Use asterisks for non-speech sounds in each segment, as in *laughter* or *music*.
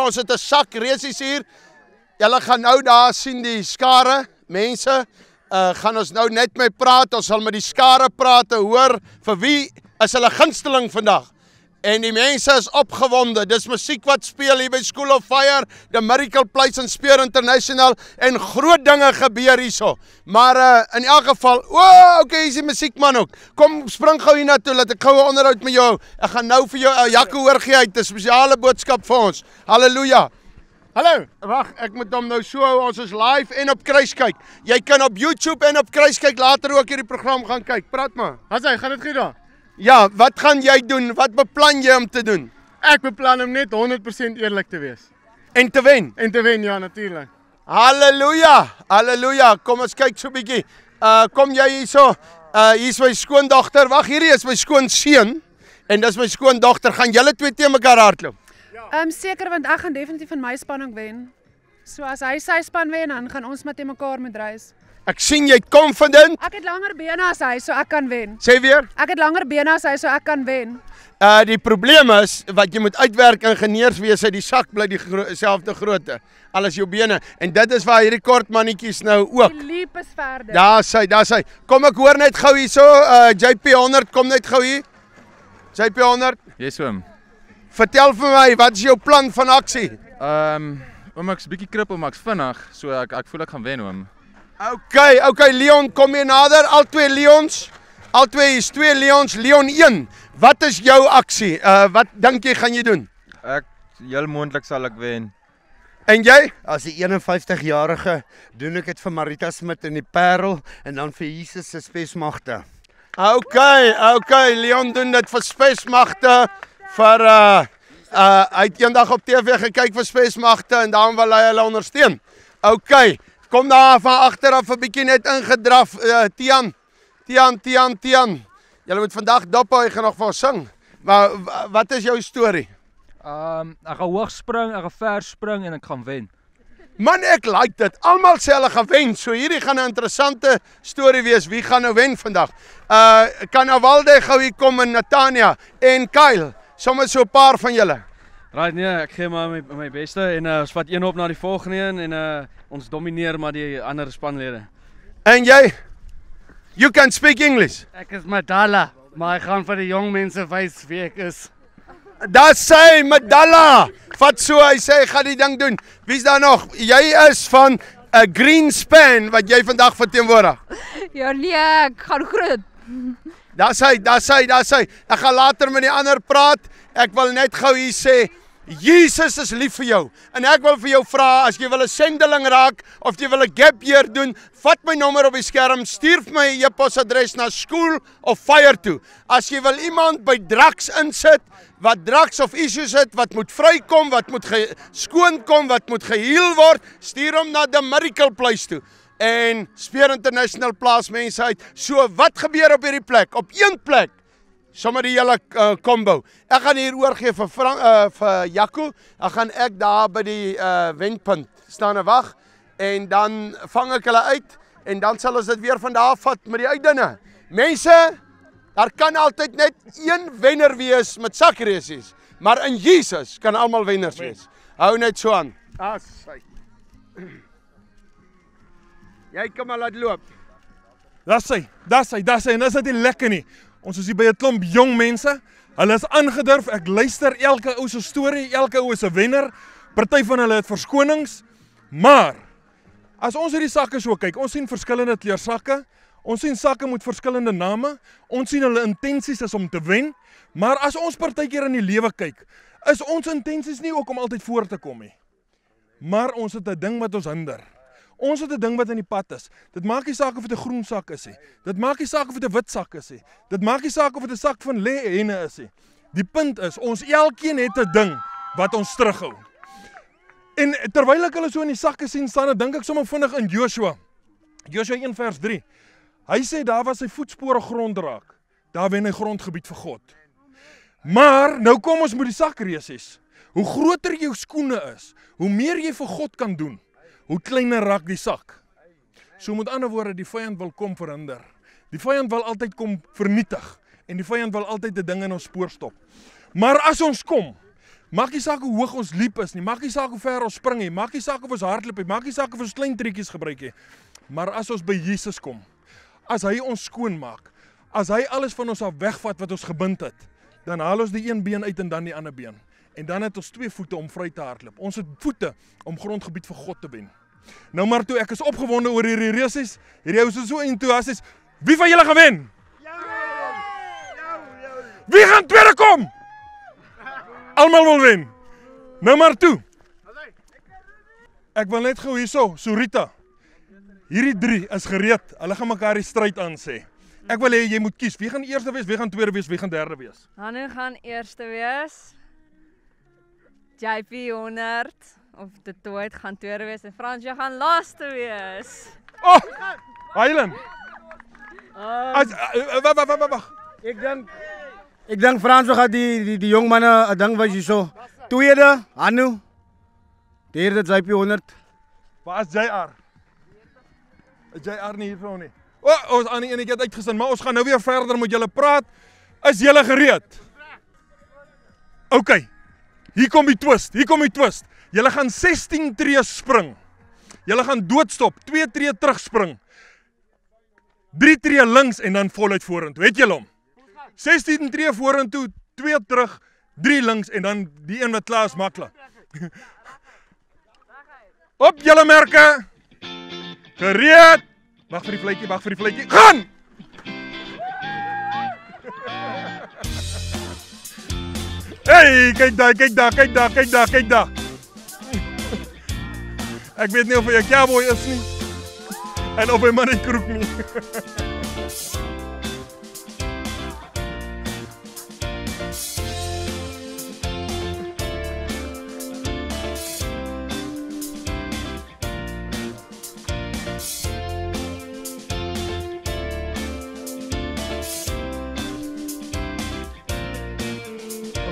ons het 'n sak resies hier. Julle gaan nou daar sien die skare mense. Uh gaan ons nou net mee praat. Ons sal met die skare praat te hoor vir wie is hulle gunsteling vandag. En die mense is opgewonde. Dis musiek wat speel hier by School of Fire, the Miracle Place in Spear International en groot dinge gebeur hierso. Maar uh in elk geval, o, oh, okay, hier is die musiekman ook. Kom spring gou hier na toe dat ek gou 'n onderhoud met jou. Ek gaan nou vir jou 'n uh, Jaco hoor gee uit 'n spesiale boodskap vir ons. Halleluja. Hallo, wag, ek moet hom nou so hou. Ons is live en op kruiskyk. Jy kan op YouTube en op kruiskyk later ook hierdie program gaan kyk. Praat maar. Sê, gaan dit goed daar? Ja, wat gaan jy doen? Wat beplan jy om te doen? Ek beplan om net 100% eerlik te wees En te wen. en te wen, ja natuurlik. Halleluja. Halleluja. Kom ons kyk so 'n bietjie. Uh kom jy hierso? Uh hier's my skoondogter. Wag, hierdie is my skoonseun en dis my skoondogter. Gaan julle twee te mekaar hardloop? Ehm um, seker want ek gaan definitief in my span ook wen. So as hy sy span wen, dan gaan ons met mekaar moet reis. Ek sien jy't confident. Ek het langer bene as hy, so ek kan wen. Sê weer. Ek het langer bene as hy, so ek kan wen. Uh die probleem is wat jy moet uitwerk ingenieurswese, die sak bly dieselfde gro grootte. Alles jou bene en dit is waar hierdie kort mannetjies nou ook. Die leap is verder. Daar sy, daar sy. Kom ek hoor net gou hierso, uh JP100 kom net gou hier. JP100, Jy swem. vertel vir my, wat is jou plan van aksie? Ehm um, oom ek's bietjie krippel maar ek's vinnig, so ek ek voel ek gaan wen oom. OK, OK Leon, kom hier nader. Al twee Leons. Al twee is twee Leons, Leon 1. Wat is jou aksie? Uh wat dink jy gaan jy doen? Ek heel moontlik sal ek wen. En jy? As 'n 51-jarige doen ek dit vir Marita Smit in die Parel en dan vir Jesus se spesmagte. OK, OK, Leon doen dit vir spesmagte vir uh uh hy het eendag op TV gekyk vir spesmagte en daarom wil hy hulle ondersteun. OK, kom daar van agter af 'n bietjie net ingedraf uh Tian. Tian, Tian, Tian. Julle moet vandag dop hy gaan nog vir sing. Maar wa- wat is jou storie? Um ek gaan hoog spring, ek gaan ver spring en ek gaan wen. Man, ek like dit. Almal sê hulle gaan wen. So hierdie gaan 'n interessante storie wees. Wie gaan nou wen vandag? Uh kan Awalde gou hier kom en Natania en Kyle. Sommige so 'n paar van julle. Right nee, ek gee maar my my beste en uh, ons vat een op na die volgende een en uh, ons domineer maar die ander spanlede. En jy? You can speak English. Ek is Madala, maar ek gaan vir die jong mense wys wie ek is. Daar sê Madalla. Vat so, hy sê hy gaan die ding doen. Wie's daar nog? Jy is van 'n uh, Greenspan wat jy vandag verteenwoordig. Ja nee, ek gaan groot. Daar's hy, daar's hy, daar's hy. Ek gaan later met die ander praat. Ek wil net gou hier sê Jesus is lief vir jou. En ek wil vir jou vra as jy wil 'n sendeling raak of jy wil 'n gap year doen, vat my nommer op die skerm, stuur vir my 'n e-posadres na school of fire toe. As jy wil iemand by drugs insit wat drugs of issues het wat moet vrykom, wat moet skoon kom, wat moet geheel word, stuur hom na the Miracle Place toe en Spear International plaas mense uit. So wat gebeur op hierdie plek? Op een plek sommer die hele uh, combo. Ek gaan hier oorgee vir Frank, uh, vir Jaco. Ek gaan ek daar by die uh, wendpunt staan en wag en dan vang ek hulle uit en dan sal ons dit weer van daar af vat met die uitdinne. Mense, daar kan altyd net een wenner wees met sakresies, maar in Jesus kan almal wenners wees. Hou net so aan. Ah, sy. Jy kom maar laat loop. Dis hy, dis hy, dis hy en is dit lekker nie. Ons is hier by 'n klomp jong mense. Hulle is aangedurf. Ek luister elke ou se storie, elke ou is 'n wenner. Party van hulle het verskonings. Maar as ons hierdie sakke so kyk, ons sien verskillende kleursakke. Ons sien sakke met verskillende name. Ons sien hulle intensies is om te wen. Maar as ons partykeer in die lewe kyk, is ons intensies nie ook om altyd voor te kom nie. Maar ons het 'n ding wat ons hinder. Ons het 'n ding wat in die pad is. Dit maak nie saak of dit 'n groen sak is nie. Dit maak nie saak of dit 'n wit sak is nie. Dit maak nie saak of dit 'n sak van lê henne is nie. Die punt is, ons elkeen het 'n ding wat ons terughou. En terwyl ek hulle so in die sakke sien staan, dan dink ek sommer vinnig in Joshua. Joshua 1 vers 3. Hy sê daar was sy voetspore grond raak. Daar wen hy grondgebied vir God. Maar nou kom ons met die sakresies. Hoe groter jou skoene is, hoe meer jy vir God kan doen, hoe kleiner raak die sak. So met ander woorde, die vyand wil kom verhinder. Die vyand wil altyd kom vernietig en die vyand wil altyd 'n ding in ons spoor stop. Maar as ons kom Maak nie saak hoe hoog ons liep is nie, maak nie saak hoe ver ons spring nie, maak nie saak of ons hardloop nie, maak nie saak of ons klein triekies gebruik nie. Maar as ons by Jesus kom, as hy ons skoon maak, as hy alles van ons af wegvat wat ons gebind het, dan haal ons die een been uit en dan die ander been. En dan het ons twee voete om vry te hardloop. Ons het voete om grondgebied vir God te wen. Nou maar toe ek is opgewonde oor hierdie reusies, hierdie ou is so entoesias. Wie van julle gaan wen? Wie gaan tweede kom? Almal wil wen. Nou maar toe. Ek wil net gou hierso, Sorita. Hierdie drie is gereed. Hulle gaan mekaar die stryd aan sê. Ek wil hê jy moet kies. Wie gaan eerste wees, wie gaan tweede wees, wie gaan derde wees? Hanu gaan eerste wees. JP 100 of dit toe gaan tweede wees en Fransjo gaan laaste wees. Oh! Hylen. Uh, As wag wag wag wag. ek dink ek dink Frans gaan die die die jong manne 'n ding wys hierso. Tweede, Hanu. Derde JP 100. Waar is JR? JR nie hier vir nie? O, oh, ons aan die ene kant uitgesin, maar ons gaan nou weer verder met julle praat. Is julle gereed? OK. Hier kom die twist. Hier kom die twist. Julle gaan 16 tree spring. Julle gaan doodstop, 2 tree terugspring. 3 tree links en dan voluit vorentoe. Het julle hom? 16 tree vorentoe, 2 terug, 3 links en dan die een wat klaar is maklik. Op julle merke. Gereed. Wag vir die vletjie, wag vir die vletjie. Gaan! Hey, kyk daar, kyk daar, kyk daar, kyk daar, kyk daar. Ek weet nie of hy 'n cowboy is nie. En of hy maar net kroek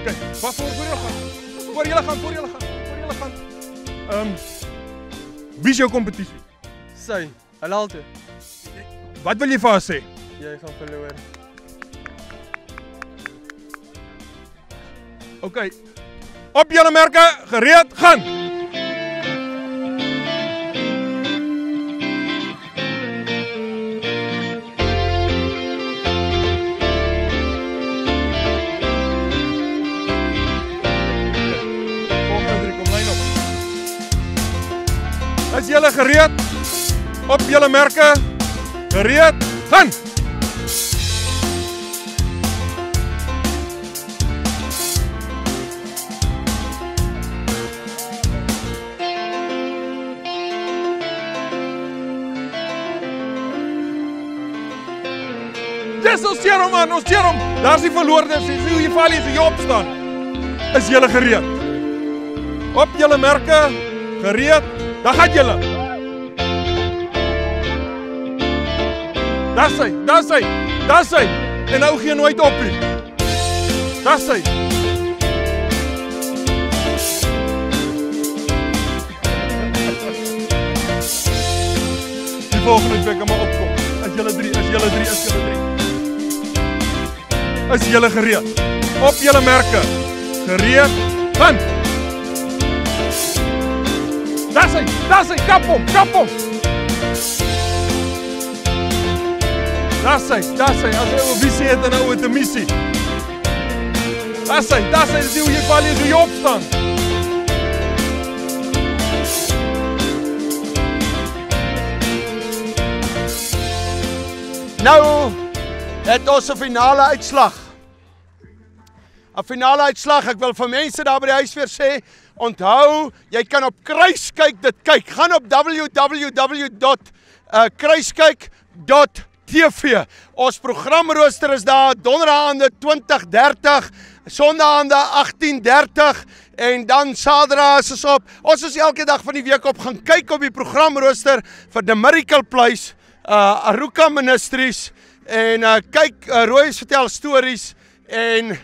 nie. OK, wat voor voor julle gaan? Voor julle gaan, voor julle gaan, voor julle gaan. Ehm um, Wie is jou kompetisie? Sy, Alalte, Wat wil jy vir haar sê? jy gaan verloor. OK. Op julle merke, gereed, gaan. Is julle gereed? Op julle merke, gereed, gaan. Dis ons seer hom man, ons seer hom. Daar's die verloorde, sien hoe jy val hier, jy opstaan. Is julle gereed? Op julle merke, gereed. Dan gaan julle. Dis hy, dis hy, dis hy. En nou gee nooit op nie. Dis hy. Die volgende twee kan maar opkom. As julle 3, as julle 3, as julle 3. Is julle gereed? Op julle merke. Gereed. Gaan. Jy 'n visie het en nou 'n missie. Dis hy, dis hy, dis hoe jy val jy jy opstaan. Nou het ons 'n finale uitslag. 'n Finale uitslag. Ek wil vir mense daar by die huis weer sê, onthou, jy kan op kruiskyk dit kyk. Gaan op www.kruiskyk.tv. Ons programrooster is daar donderdaande 20:30, sondaande 18:30 en dan Saterdag is ons op. Ons is elke dag van die week op gaan kyk op die programrooster vir The Miracle Place, uh Aruka Ministries en uh kyk uh, Rooies vertel stories en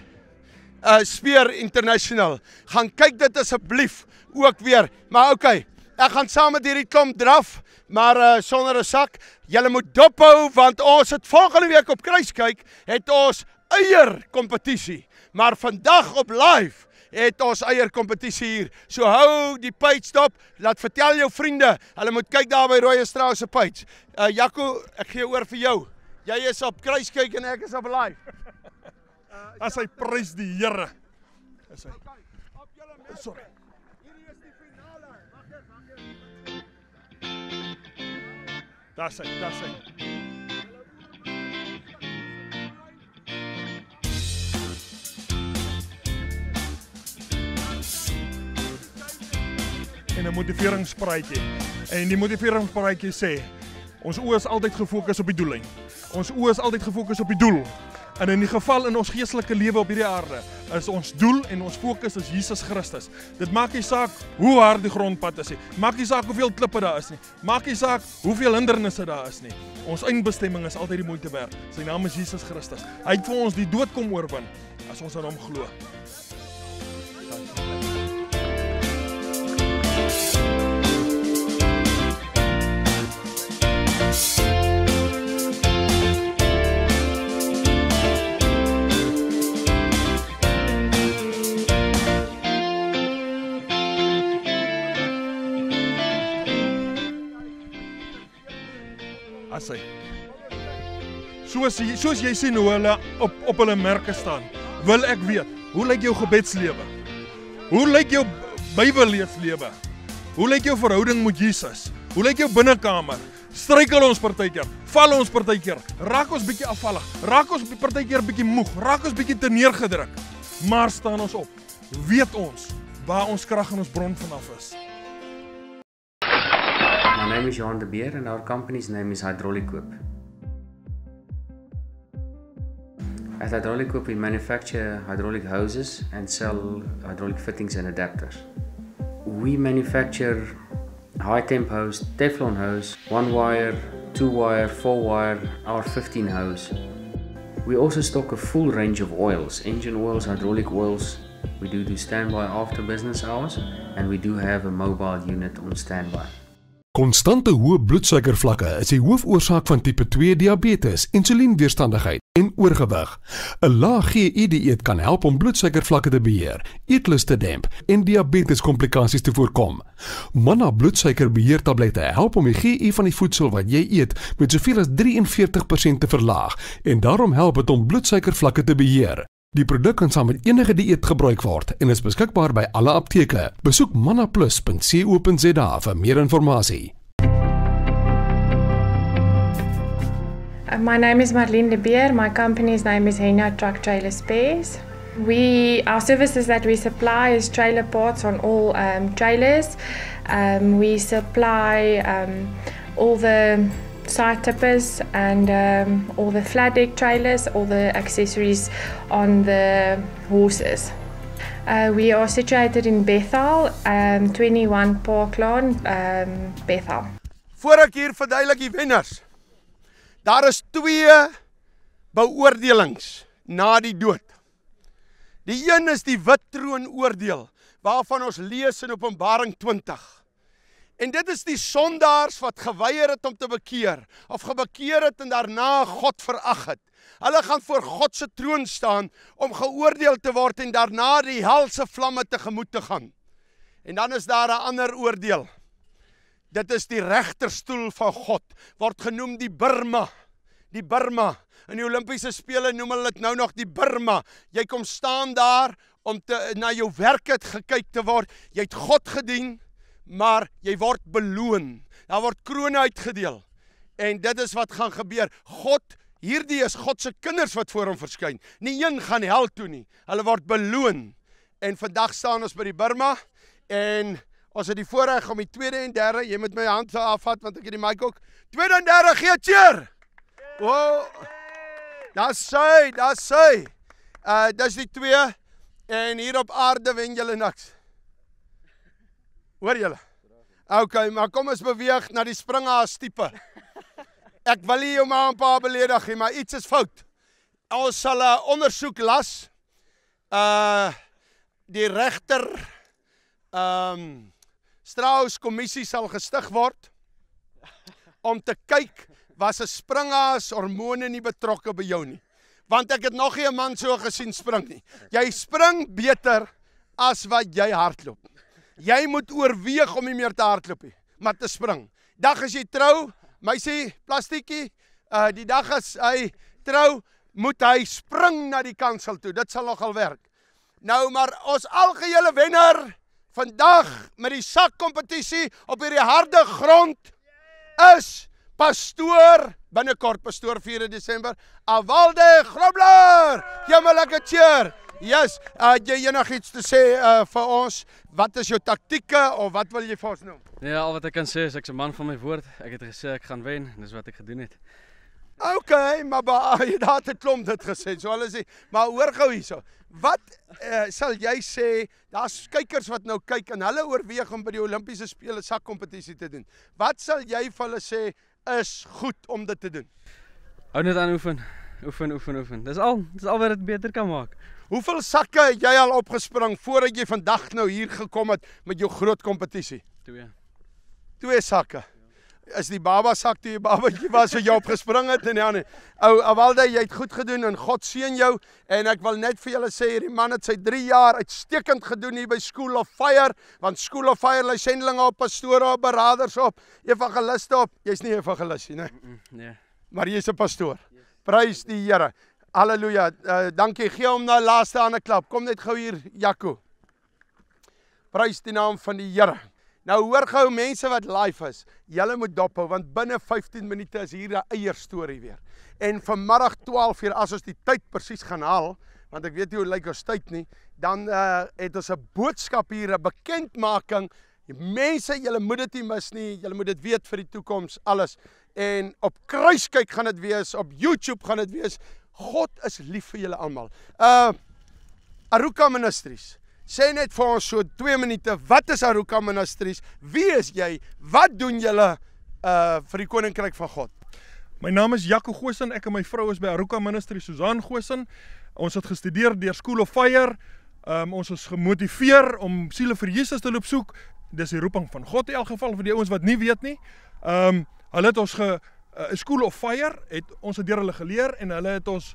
uh Spear International. Gaan kyk dit asseblief ook weer. Maar okay, ek gaan saam met hierdie klomp draf, maar uh sonder 'n sak. Julle moet dophou want ons het volgende week op kruiskyk het ons eier kompetisie. Maar vandag op live het ons eier kompetisie hier. So hou die page dop, laat vertel jou vriende, hulle moet kyk daar by Rooi Strauss se page. Uh Jaco, ek gee oor vir jou. Jy is op kruiskyk en ek is op live. *laughs* As hy prys die Here. Is hy. Sorry. Daar's hy, daar's hy. En 'n motiveringspraatjie. En die motiveringspraatjie sê ons oë is altyd gefokus op die doellyn. Ons oë is altyd gefokus op die doel. En in die geval in ons geestelike lewe op hierdie aarde is ons doel en ons fokus is Jesus Christus. Dit maak nie saak hoe hard die grondpad is nie. Maak nie saak hoeveel klippe daar is nie. Maak nie saak hoeveel hindernisse daar is nie. Ons eindbestemming is altyd die moeite werd. Sy naam is Jesus Christus. Hy het vir ons die dood kom oorwin as ons aan hom glo. Soos jy soos jy sien hoe hulle op op hulle merke staan, wil ek weet, hoe lyk jou gebedslewe? Hoe lyk jou Bybelleeslewe? Hoe lyk jou verhouding met Jesus? Hoe lyk jou binnekamer? Struikel ons partykeer, val ons partykeer, raak ons bietjie afvallig, raak ons partykeer bietjie moeg, raak ons bietjie te neergedruk. Maar staan ons op. Weet ons waar ons krag en ons bron vanaf is. My name is Johan de Beer and our company's name is Hydraulic Coop. At Hydraulic Group, we manufacture hydraulic hoses and sell hydraulic fittings and adapters. We manufacture high temp hose, Teflon hose, one wire, two wire, four wire, R15 hose. We also stock a full range of oils, engine oils, hydraulic oils. We do do standby after business hours and we do have a mobile unit on standby. Konstante hoë bloedsuikervlakke is die hoofoorsaak van tipe 2 diabetes, insulienweerstandigheid en oorgewig. 'n Lae GI-dieet kan help om bloedsuikervlakke te beheer, eetlus te demp en diabeteskomplikasies te voorkom. Manna bloedsuikerbeheertablette help om die GI van die voedsel wat jy eet met soveel as 43% te verlaag en daarom help dit om bloedsuikervlakke te beheer. Die produk kan saam met enige dieet gebruik word en is beskikbaar by alle apteke. Besoek mannaplus.co.za vir meer inligting. Uh, My name is Marlene de Beer. My company's name is Hena Truck Trailer Spares. We our services that we supply is trailer parts on all um, trailers. Um, we supply um, all the side tippers and um, all the flat deck trailers, all the accessories on the horses. Uh, we are situated in Bethel, um, 21 Park Lawn, um, Bethel. Voor ek hier verduidelik die wenners. Daar is twee beoordelings na die dood. Die een is die wit troon oordeel waarvan ons lees in Openbaring 20. En dit is die sondaars wat geweier het om te bekeer of gebekeer het en daarna God verag het. Hulle gaan voor God se troon staan om geoordeel te word en daarna die helse vlamme tegemoet te gaan. En dan is daar 'n ander oordeel. Dit is die regterstoel van God, word genoem die Burma. Die Burma. In die Olimpiese spele noem hulle dit nou nog die Burma. Jy kom staan daar om te na jou werk het gekyk te word. Jy het God gedien, maar jy word beloon. Daar word krone uitgedeel. En dit is wat gaan gebeur. God Hierdie is God se kinders wat voor hom verskyn. Nie een gaan hel toe nie. Hulle word beloon. En vandag staan ons by die Burma en ons het die voorreg om die tweede en derde, jy moet my hand so afvat want ek het die mic ook. Tweede en derde gee cheer. Wow. Dis sy, dis sy. Uh dis die twee en hier op aarde wen julle niks. Hoor julle? OK, maar kom ons beweeg na die springhaas tipe. Ek wil nie jou ma en pa beledig nie, maar iets is fout. Ons sal 'n ondersoek las. Uh die regter ehm um, Strauss kommissie sal gestig word om te kyk was 'n springhaas hormone nie betrokke by jou nie. Want ek het nog nie 'n man so gesien spring nie. Jy spring beter as wat jy hardloop. Jy moet oorweeg om nie meer te hardloop nie, maar te spring. Dag as jy trou, meisie, plastiekie, uh die dag as hy trou, moet hy spring na die kansel toe. Dit sal nogal werk. Nou maar ons algehele wenner vandag met die sakkompetisie op hierdie harde grond is pastoor binnekort pastoor 4 Desember Awalde Grobler. Gee my lekker cheer. Yes, uh, jy enigiets te sê uh, vir ons? Wat is jou taktieke of wat wil jy vir ons noem? Ja, al wat ek kan sê is ek's 'n man van my woord. Ek het gesê ek gaan wen, dis wat ek gedoen het. OK, maar ba, *laughs* jy het klomp dit gesê. So hulle sê, maar hoor gou hierso. Wat uh, sal jy sê? Daar's kykers wat nou kyk en hulle oorweeg om by die Olimpiese spele sakkompetisie te doen. Wat sal jy vir hulle sê is goed om dit te doen? Hou net aan oefen. Oefen, oefen, oefen. Dis al, dis al wat dit beter kan maak. Hoeveel sakke het jy al opgespring voordat jy vandag nou hier gekom het met jou groot kompetisie? Twee. Twee sakke is die baba sak toe jy babatjie was so jy opgespring het en ja nee. Ou Awalde, jy het goed gedoen en God seën jou en ek wil net vir julle sê hierdie man het sy 3 jaar uitstekend gedoen hier by School of Fire want School of Fire lê sendlinge op, pastore op, beraders op, evangeliste op. Jy's nie evangelis nie, nee. Nee. Maar jy's 'n pastoor. Prys die Here. Halleluja. Uh, dankie. Gee hom nou laaste aan 'n klap. Kom net gou hier, Jaco. Prys die naam van die Here. Nou hoor gou mense wat live is, julle moet dophou want binne 15 minute is hier 'n eier storie weer. En vanmiddag 12 uur as ons die tyd presies gaan haal, want ek weet nie hoe lyk ons tyd nie, dan uh, het ons 'n boodskap hier, 'n bekendmaking. Mense, julle moet dit nie mis nie. Julle moet dit weet vir die toekoms alles. En op kruiskyk gaan dit wees, op YouTube gaan dit wees. God is lief vir julle almal. Uh Aruka Ministries. Sê net vir ons so 2 minute, wat is Aruka Ministries? Wie is jy? Wat doen julle uh vir die koninkryk van God? My naam is Jaco Goosen, ek en my vrou is by Aruka Ministries Susan Goosen. Ons het gestudeer deur School of Fire. Um ons is gemotiveer om siele vir Jesus te loop soek. Dis die roeping van God in elk geval vir die ouens wat nie weet nie. Um hulle het ons ge uh, School of Fire het ons het deur hulle geleer en hulle het ons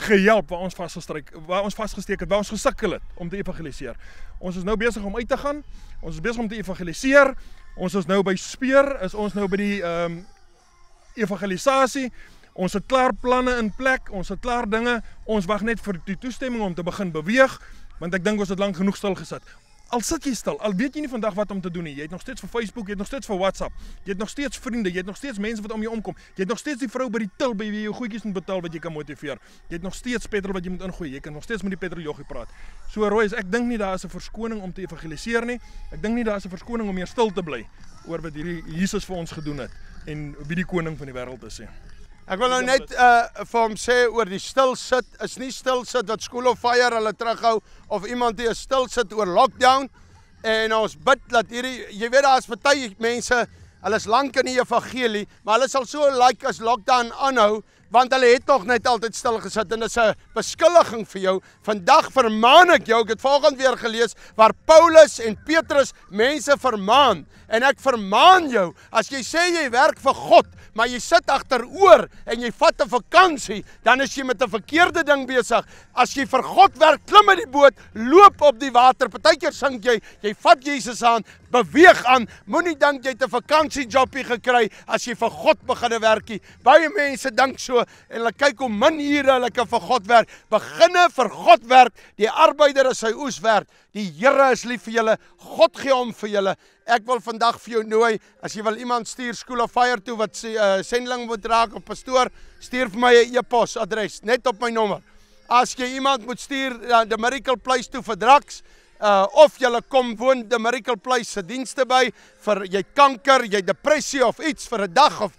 gehelp waar ons vasgestryk waar ons vasgesteek het, waar ons gesukkel het om te evangeliseer. Ons is nou besig om uit te gaan. Ons is besig om te evangeliseer. Ons is nou by Speer, is ons nou by die ehm um, evangelisasie. Ons het klaar planne in plek, ons het klaar dinge. Ons wag net vir die toestemming om te begin beweeg, want ek dink ons het lank genoeg stil gesit al sit jy stil, al weet jy nie vandag wat om te doen nie. Jy het nog steeds vir Facebook, jy het nog steeds vir WhatsApp. Jy het nog steeds vriende, jy het nog steeds mense wat om jou omkom. Jy het nog steeds die vrou by die til by wie jy jou goedjies moet betaal wat jy kan motiveer. Jy het nog steeds petrol wat jy moet ingooi. Jy kan nog steeds met die petroljoggie praat. So rooi is ek dink nie daar is 'n verskoning om te evangeliseer nie. Ek dink nie daar is 'n verskoning om meer stil te bly oor wat hierdie Jesus vir ons gedoen het en wie die koning van die wêreld is. He. Ek wil nou net uh vir hom sê oor die stil sit, is nie stil sit wat School of Fire hulle terughou of iemand hier stil sit oor lockdown en ons bid dat hierdie jy weet daar's baie mense, hulle is lank in die evangelie, maar hulle sal so like as lockdown aanhou want hulle het nog net altyd stil gesit en dit is 'n beskuldiging vir jou. Vandag vermaan ek jou, ek het volgende weer gelees waar Paulus en Petrus mense vermaan en ek vermaan jou as jy sê jy werk vir God, maar jy sit agteroor en jy vat 'n vakansie, dan is jy met 'n verkeerde ding besig. As jy vir God werk, klim in die boot, loop op die water. Partykeer sink jy, jy vat Jesus aan, beweeg aan. Moenie dink jy het 'n vakansiejobbie gekry as jy vir God begine werkie. Baie mense dink so en hulle kyk hoe min ure hulle kan vir God werk. Beginne vir God werk. Die arbeider is sy oes werd. Die Here is lief vir julle. God gee hom vir julle. Ek wil vandag vir jou nooi as jy wil iemand stuur School of Fire toe wat sê uh, sending moet raak of pastoor, stuur vir my 'n e-pos adres net op my nommer. As jy iemand moet stuur na uh, the Miracle Place toe vir drugs, uh of jy kom woon the Miracle Place se dienste by vir jy kanker, jy depressie of iets vir 'n dag of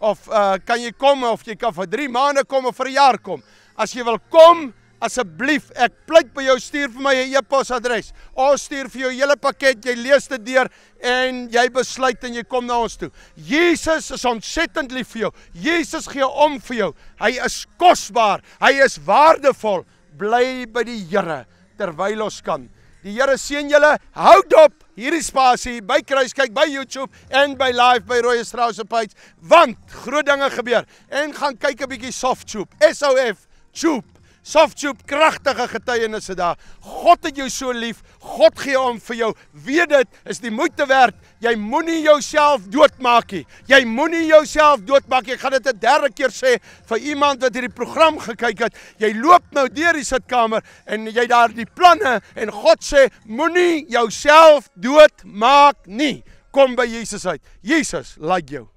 of uh kan jy kom of jy kan vir 3 maande kom of vir 'n jaar kom. As jy wil kom, asseblief, ek pleit by jou stuur vir my 'n e-posadres. Ons stuur vir jou hele pakket, jy lees dit deur en jy besluit en jy kom na ons toe. Jesus is ontsettend lief vir jou. Jesus gee om vir jou. Hy is kosbaar. Hy is waardevol. Bly by die Here terwyl ons kan. Die Here seën julle. Hou dop hierdie spasie by Kruiskyk by YouTube en by live by Rooi Strauss page want groot dinge gebeur. En gaan kyk 'n bietjie Soft Tube. SOF Tube Softsoop kragtige getuienisse daar. God het jou so lief. God gee om vir jou. Weet dit, is die moeite werd. Jy moenie jouself doodmaak nie. Jy moenie jouself doodmaak nie. Ek gaan dit 'n derde keer sê vir iemand wat hierdie program gekyk het. Jy loop nou deur die sitkamer en jy daar die planne en God sê moenie jouself doodmaak nie. Kom by Jesus uit. Jesus like jou.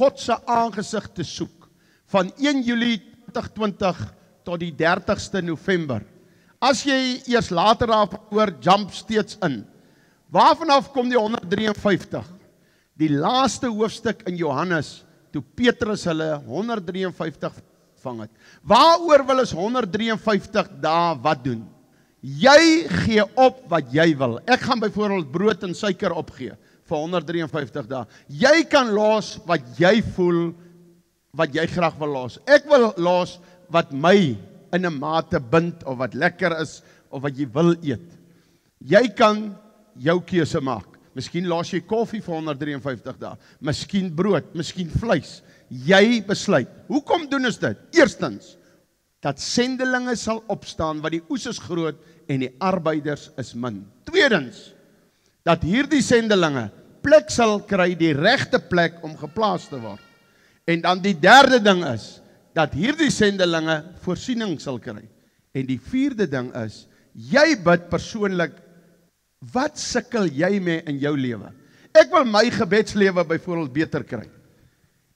God se aangesig te soek van 1 Julie 2020 tot die 30ste November. As jy eers later af oor jump steeds in. Waarvan af kom die 153? Die laaste hoofstuk in Johannes toe Petrus hulle 153 vang het. Waaroor wil ons 153 dae wat doen? Jy gee op wat jy wil. Ek gaan byvoorbeeld brood en suiker opgee vir 153 dae. Jy kan los wat jy voel wat jy graag wil los. Ek wil los wat my in 'n mate bind of wat lekker is of wat jy wil eet. Jy kan jou keuse maak. Miskien los jy koffie vir 153 dae, miskien brood, miskien vleis. Jy besluit. Hoekom doen ons dit? Eerstens dat sendelinge sal opstaan wat die oes is groot en die arbeiders is min. Tweedens dat hierdie sendelinge plek sal kry, die regte plek om geplaas te word. En dan die derde ding is dat hierdie sendelinge voorsiening sal kry. En die vierde ding is jy bid persoonlik wat sukkel jy mee in jou lewe? Ek wil my gebedslewe byvoorbeeld beter kry.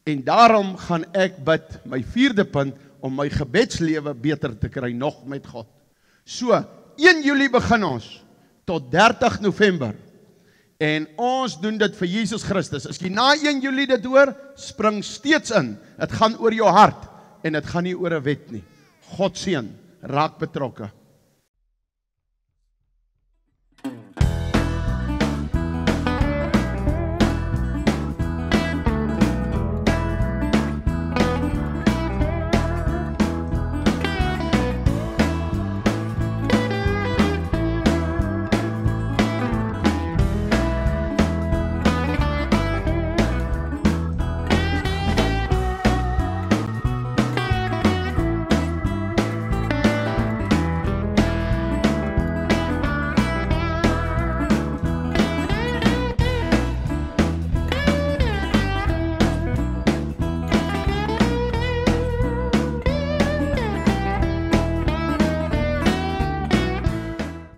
En daarom gaan ek bid my vierde punt om my gebedslewe beter te kry nog met God. So 1 Julie begin ons tot 30 November En ons doen dit vir Jesus Christus. As jy na 1 Julie dit hoor, spring steeds in. Dit gaan oor jou hart en dit gaan nie oor 'n wet nie. God seën, raak betrokke.